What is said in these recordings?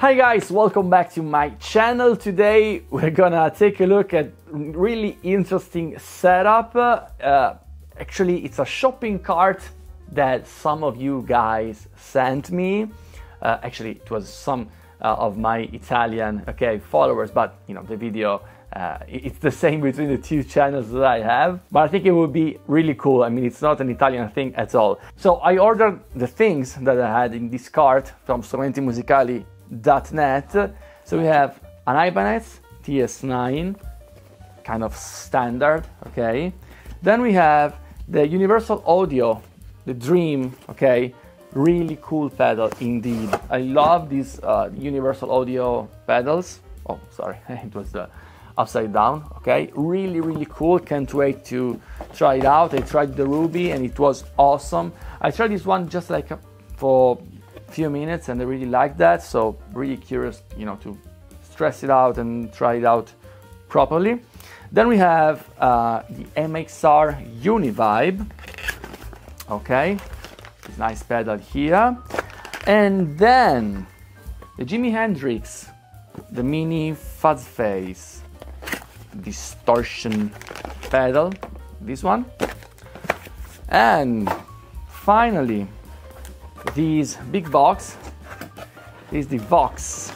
Hi guys, welcome back to my channel. Today we're gonna take a look at really interesting setup. Uh, actually, it's a shopping cart that some of you guys sent me. Uh, actually, it was some uh, of my Italian okay followers, but you know the video. Uh, it's the same between the two channels that I have, but I think it would be really cool. I mean, it's not an Italian thing at all. So I ordered the things that I had in this cart from strumentimusicali.net. So we have an Ibanez TS9, kind of standard, okay. Then we have the Universal Audio, the Dream, okay, really cool pedal indeed. I love these uh, Universal Audio pedals. Oh, sorry, it was the upside down, okay. Really, really cool. Can't wait to try it out. I tried the Ruby and it was awesome. I tried this one just like for a few minutes and I really liked that. So really curious, you know, to stress it out and try it out properly. Then we have uh, the MXR Univibe, okay, this nice pedal here. And then the Jimi Hendrix, the Mini Fuzz Face distortion pedal, this one. And finally, these big box is the Vox.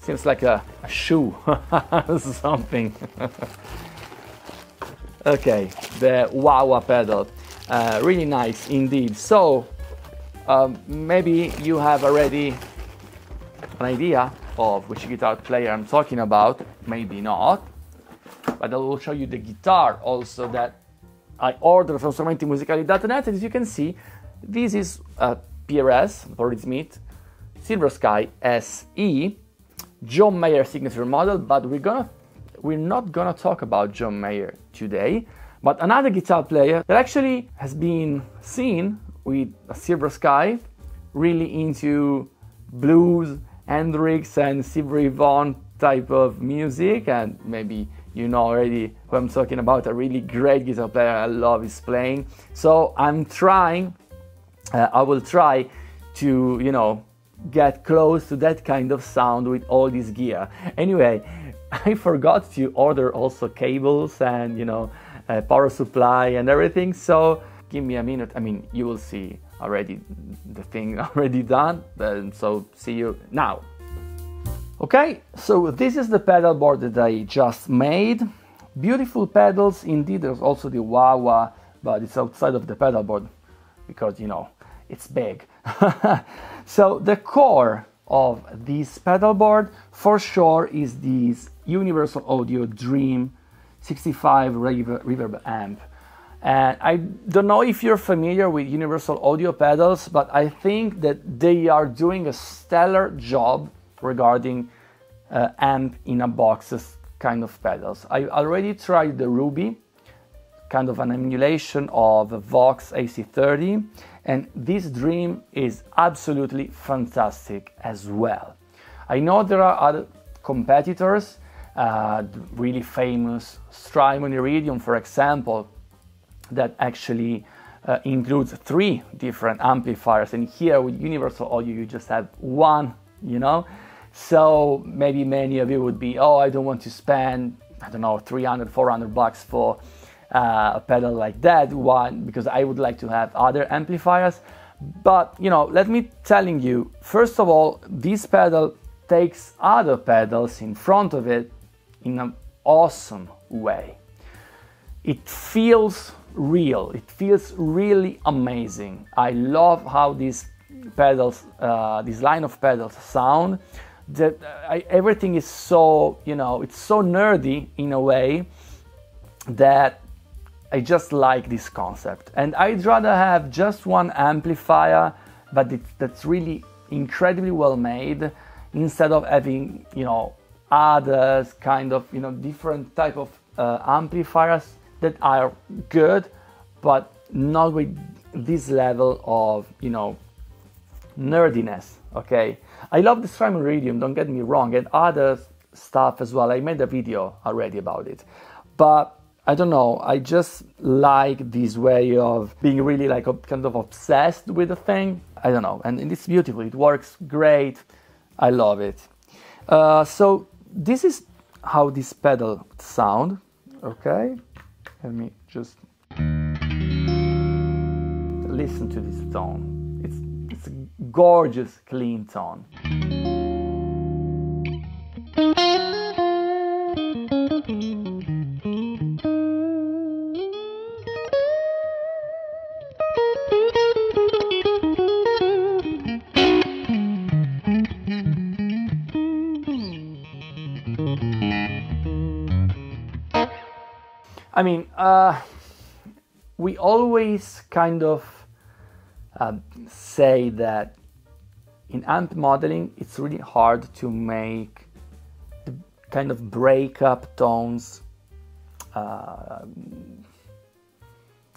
Seems like a, a shoe, something. okay, the Wah-Wah pedal. Uh, really nice indeed. So, um, maybe you have already an idea of which guitar player I'm talking about, maybe not, but I will show you the guitar also that I ordered from strumentimusicali.net. As you can see, this is a PRS, Paul Smith, Silver Sky SE, John Mayer signature model, but we're gonna we're not gonna talk about John Mayer today, but another guitar player that actually has been seen with a Silver Sky, really into blues, Hendrix and Stevie Vaughan type of music, and maybe you know already who I'm talking about, a really great guitar player. I love his playing. So I'm trying, uh, I will try to, you know, get close to that kind of sound with all this gear. Anyway, I forgot to order also cables and, you know, uh, power supply and everything. So give me a minute. I mean, you will see already the thing already done. And so see you now. Okay, so this is the pedal board that I just made. Beautiful pedals, indeed. There's also the Wah-Wah, but it's outside of the pedal board because, you know, it's big. so the core of this pedal board for sure is this Universal Audio Dream 65 reverb, reverb amp. And I don't know if you're familiar with Universal Audio pedals, but I think that they are doing a stellar job regarding uh, amp in a boxes kind of pedals. I already tried the Ruby, kind of an emulation of Vox AC30, and this Dream is absolutely fantastic as well. I know there are other competitors, uh, really famous Strymon Iridium, for example, that actually uh, includes three different amplifiers, and here with Universal Audio you just have one, you know. So maybe many of you would be, oh, I don't want to spend, I don't know, 300, 400 bucks for uh, a pedal like that one because I would like to have other amplifiers. But you know, let me telling you, first of all, this pedal takes other pedals in front of it in an awesome way. It feels real. It feels really amazing. I love how these pedals, uh, this line of pedals sound. That I, everything is so, you know, it's so nerdy in a way that I just like this concept. And I'd rather have just one amplifier, but it, that's really incredibly well made, instead of having, you know, others kind of, you know, different type of uh, amplifiers that are good, but not with this level of, you know, nerdiness, okay? I love the Strymon Iridium, don't get me wrong, and other stuff as well. I made a video already about it. But I don't know, I just like this way of being really like kind of obsessed with the thing. I don't know, and it's beautiful, it works great. I love it. Uh, so this is how this pedal sound. Okay, let me just listen to this tone. It's it's a gorgeous, clean tone. I mean, uh, we always kind of um, say that in amp modeling, it's really hard to make the kind of breakup tones uh,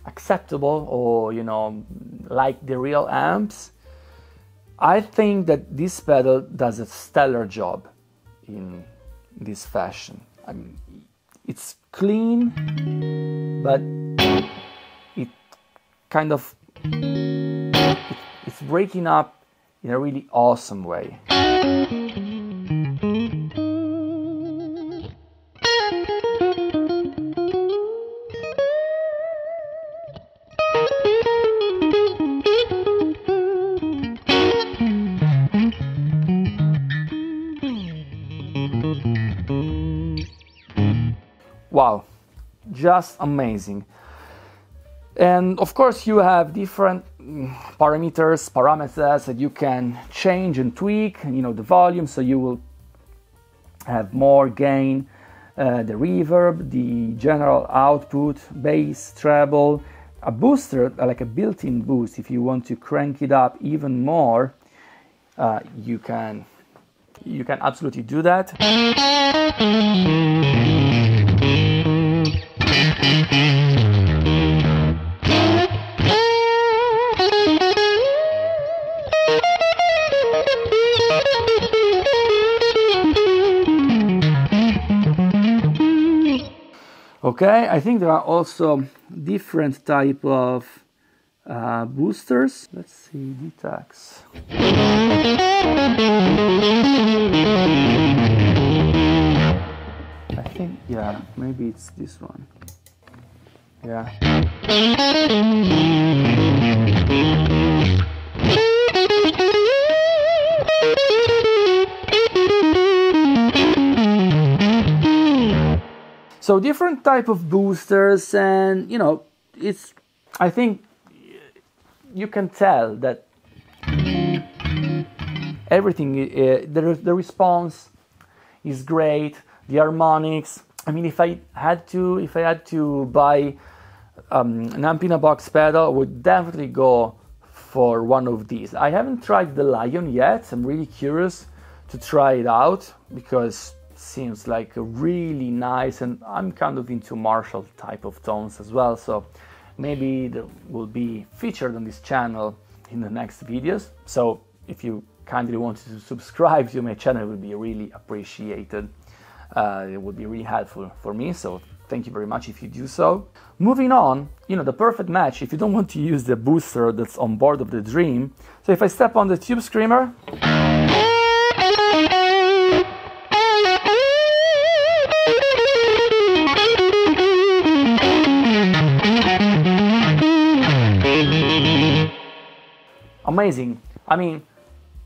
acceptable or, you know, like the real amps. I think that this pedal does a stellar job in this fashion. I mean, it's clean, but it kind of it's breaking up in a really awesome way. Just amazing. And of course you have different mm, parameters parameters that you can change and tweak you know the volume so you will have more gain uh, the reverb the general output bass treble a booster like a built-in boost. If you want to crank it up even more uh, you can you can absolutely do that Okay, I think there are also different type of uh, boosters. Let's see, Detax. I think, yeah, maybe it's this one. Yeah. So different type of boosters, and you know, it's. I think you can tell that everything. Uh, the the response is great. The harmonics. I mean, if I had to, if I had to buy um, an amp in a box pedal, I would definitely go for one of these. I haven't tried the Lion yet. I'm really curious to try it out because seems like a really nice and I'm kind of into Marshall type of tones as well so maybe it will be featured on this channel in the next videos. So if you kindly want to subscribe to my channel it would be really appreciated. Uh, it would be really helpful for me so thank you very much if you do so. Moving on you know the perfect match if you don't want to use the booster that's on board of the dream. So if I step on the tube screamer amazing. I mean,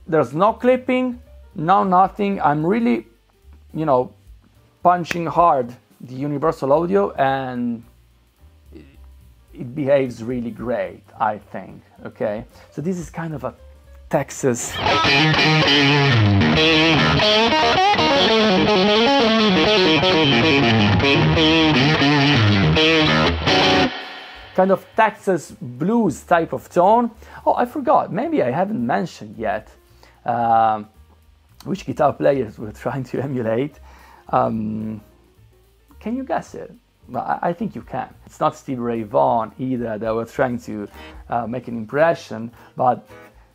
there's no clipping, no nothing. I'm really, you know, punching hard the universal audio and it behaves really great, I think. Okay, so this is kind of a Texas. kind of Texas blues type of tone. Oh, I forgot, maybe I haven't mentioned yet um, which guitar players we're trying to emulate. Um, can you guess it? I, think you can. It's not Steve Ray Vaughan either that we're trying to uh, make an impression, but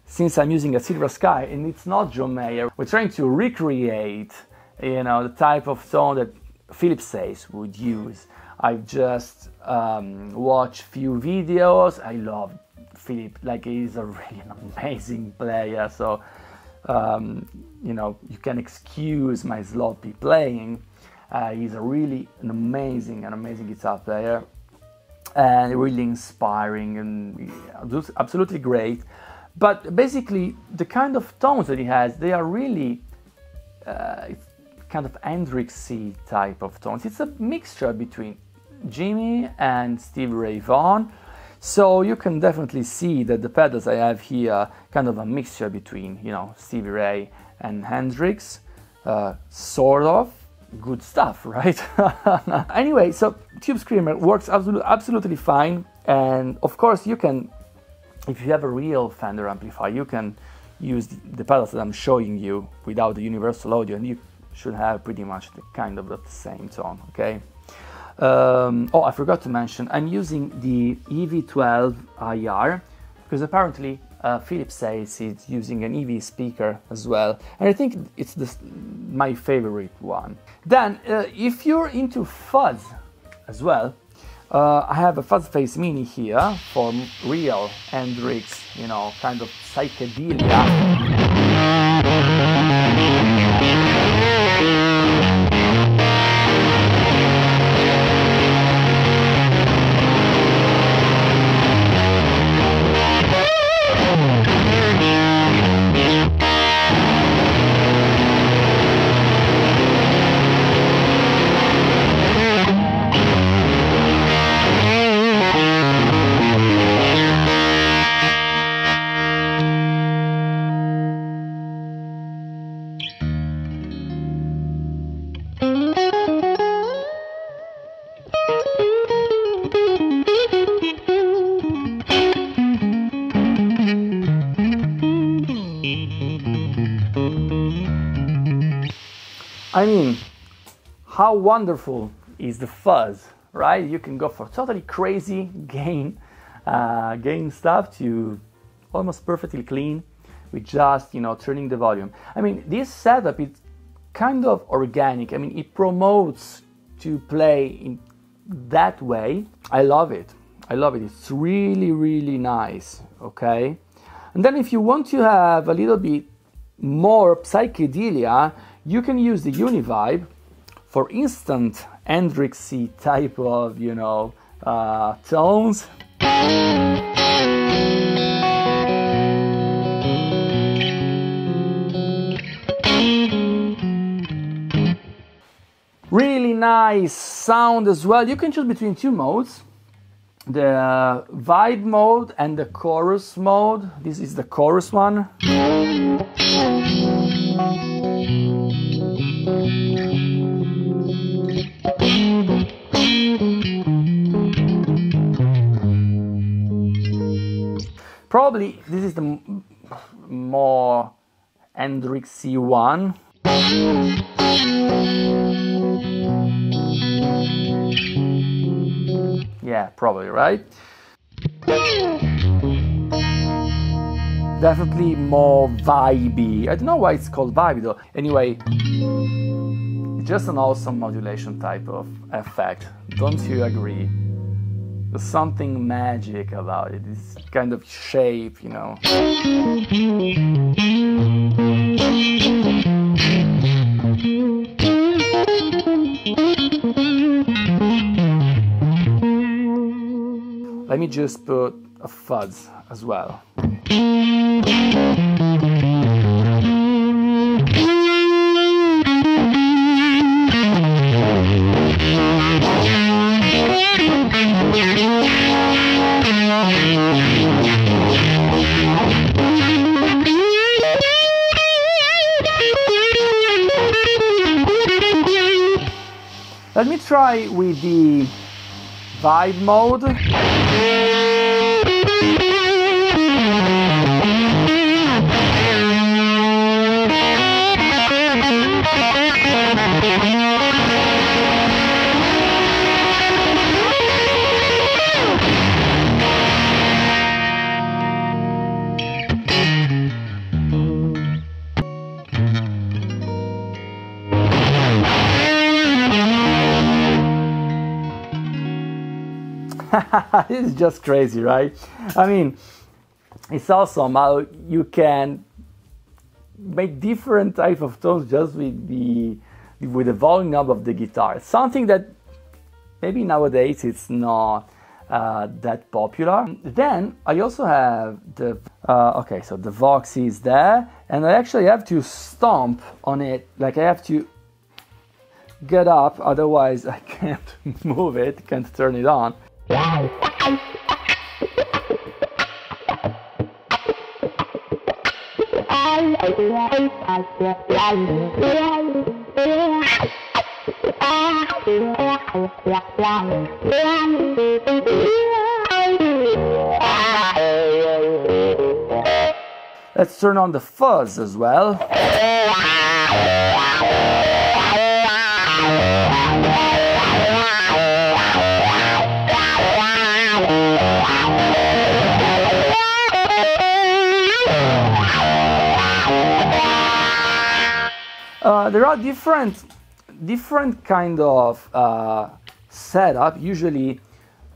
since I'm using a Silver Sky and it's not John Mayer, we're trying to recreate, you know, the type of tone that Philip Sayce would use. I've just um, watched few videos. I love Philip, like he's a really amazing player. So um, you know, you can excuse my sloppy playing. Uh, he's a really an amazing, an amazing guitar player, and really inspiring and absolutely great. But basically, the kind of tones that he has, they are really uh, kind of Hendrixy type of tones. It's a mixture between Jimi and Steve Ray Vaughan. So you can definitely see that the pedals I have here, kind of a mixture between, you know, Stevie Ray and Hendrix, uh, sort of good stuff, right? anyway, so Tube Screamer works absolutely, absolutely fine, and of course you can, if you have a real Fender amplifier, you can use the, pedals that I'm showing you without the universal audio, and you should have pretty much the kind of the same tone, okay? Um, oh, I forgot to mention, I'm using the EV12 IR because apparently uh, Philip Sayce it's using an EV speaker as well, and I think it's the, my favorite one. Then, uh, if you're into fuzz as well, uh, I have a Fuzz Face Mini here for real Hendrix, you know, kind of psychedelia. I mean, how wonderful is the fuzz, right? You can go for totally crazy gain, uh, gain stuff to almost perfectly clean with just, you know, turning the volume. I mean, this setup is kind of organic. I mean, it promotes to play in that way. I love it. I love it. It's really, really nice, okay? And then if you want to have a little bit more psychedelia, you can use the Univibe for instant Hendrixy type of, you know, uh, tones. Really nice sound as well. You can choose between two modes the vibe mode and the chorus mode. This is the chorus one. Probably this is the more Hendrixy one. Yeah, probably, right? Definitely more vibey. I don't know why it's called vibey though. Anyway, it's just an awesome modulation type of effect. Don't you agree? There's something magic about it. This kind of shape, you know. Let me just put a fuzz as well. Try with the vibe mode. this is just crazy, right? I mean, it's awesome how you can make different type of tones just with the with the volume knob of the guitar. It's something that maybe nowadays it's not uh, that popular. Then I also have the uh, okay, so the Vox is there, and I actually have to stomp on it, like I have to get up, otherwise I can't move it, can't turn it on. Let's turn on the fuzz as well. There are different different kind of uh, setup. Usually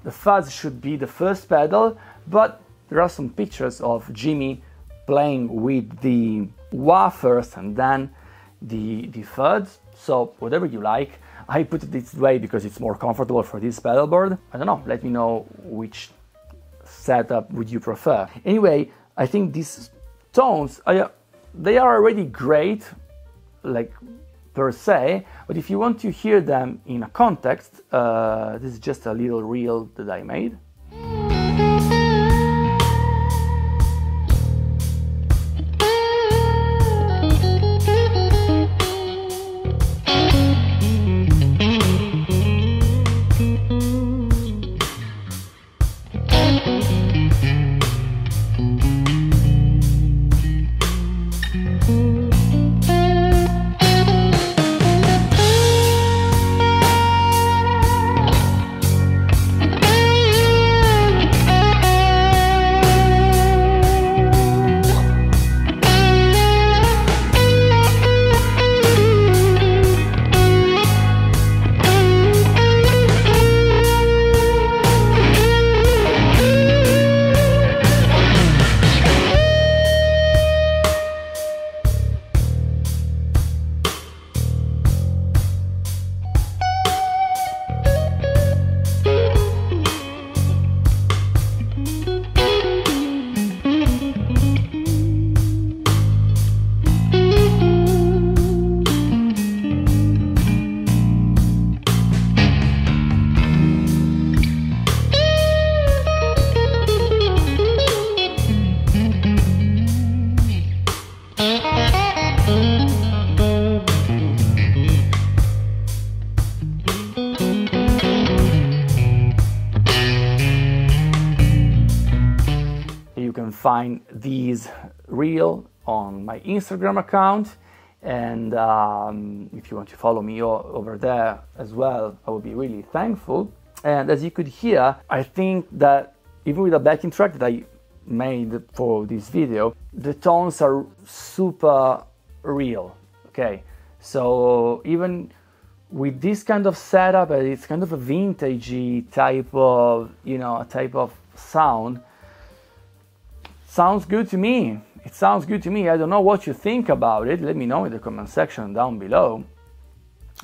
the fuzz should be the first pedal, but there are some pictures of Jimi playing with the wah first and then the, the fuzz. So whatever you like. I put it this way because it's more comfortable for this pedal board. I don't know, let me know which setup would you prefer. Anyway, I think these tones, they are already great like per se, but if you want to hear them in a context, uh, this is just a little reel that I made. Find these reel on my Instagram account. And um, if you want to follow me over there as well, I would be really thankful. And as you could hear, I think that even with the backing track that I made for this video, the tones are super real. Okay, so even with this kind of setup, it's kind of a vintagey type of, you know, a type of sound Sounds good to me. It sounds good to me. I don't know what you think about it. Let me know in the comment section down below.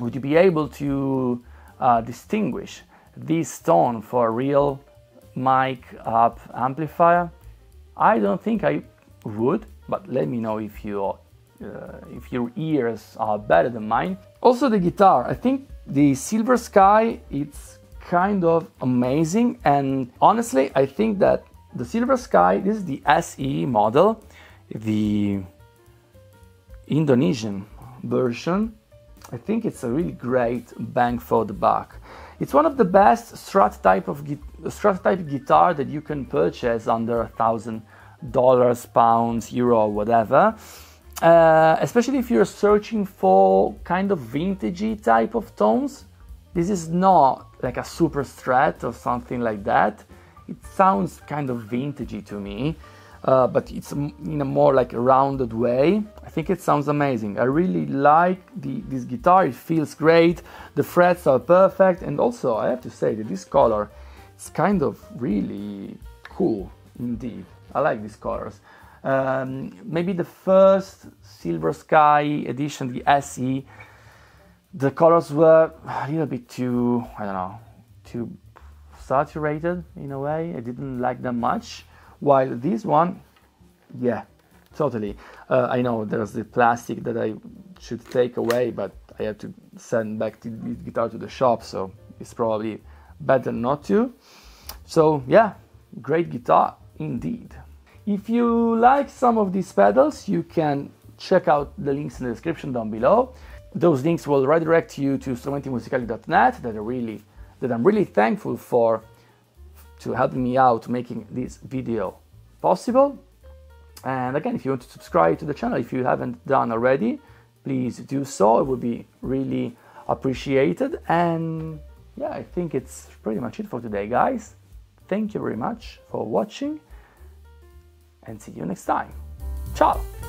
Would you be able to uh, distinguish this tone for a real mic up amplifier? I don't think I would, but let me know if you uh, if your ears are better than mine. Also the guitar, I think the Silver Sky it's kind of amazing and honestly I think that the Silver Sky, this is the SE model, the Indonesian version. I think it's a really great bang for the buck. It's one of the best Strat type of Strat type guitar that you can purchase under a thousand dollars, pounds, euro, whatever. Uh, especially if you're searching for kind of vintagey type of tones. This is not like a super Strat or something like that. It sounds kind of vintagey to me, uh, but it's in a more like a rounded way. I think it sounds amazing. I really like the, this guitar. It feels great. The frets are perfect, and also I have to say that this color is kind of really cool indeed. I like these colors. Um, maybe the first Silver Sky edition, the SE, the colors were a little bit too, I don't know, too saturated in a way. I didn't like them much. While this one, yeah, totally. Uh, I know there's the plastic that I should take away, but I have to send back the guitar to the shop, so it's probably better not to. So yeah, great guitar indeed. If you like some of these pedals, you can check out the links in the description down below. Those links will redirect you to strumentimusicali.net that are really that I'm really thankful for to helping me out making this video possible. And again, if you want to subscribe to the channel, if you haven't done already, please do so. It would be really appreciated. And yeah, I think it's pretty much it for today, guys. Thank you very much for watching and see you next time. Ciao!